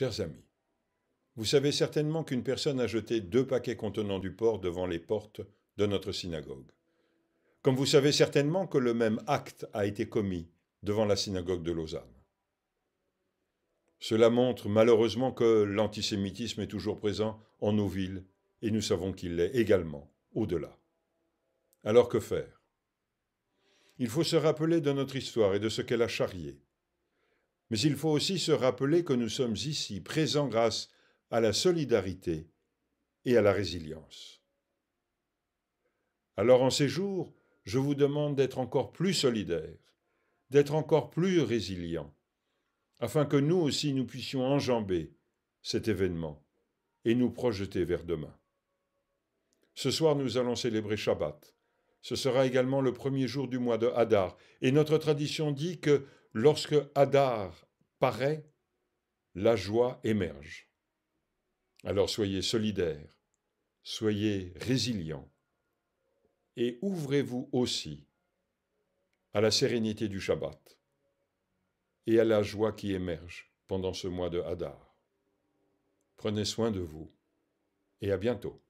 Chers amis, vous savez certainement qu'une personne a jeté deux paquets contenant du porc devant les portes de notre synagogue. Comme vous savez certainement que le même acte a été commis devant la synagogue de Lausanne. Cela montre malheureusement que l'antisémitisme est toujours présent en nos villes, et nous savons qu'il l'est également au-delà. Alors que faire? Il faut se rappeler de notre histoire et de ce qu'elle a charrié. Mais il faut aussi se rappeler que nous sommes ici présents grâce à la solidarité et à la résilience. Alors en ces jours, je vous demande d'être encore plus solidaires, d'être encore plus résilients, afin que nous aussi nous puissions enjamber cet événement et nous projeter vers demain. Ce soir, nous allons célébrer Shabbat. Ce sera également le premier jour du mois de Hadar, et notre tradition dit que lorsque Hadar paraît, la joie émerge. Alors soyez solidaires, soyez résilients, et ouvrez-vous aussi à la sérénité du Shabbat et à la joie qui émerge pendant ce mois de Hadar. Prenez soin de vous et à bientôt.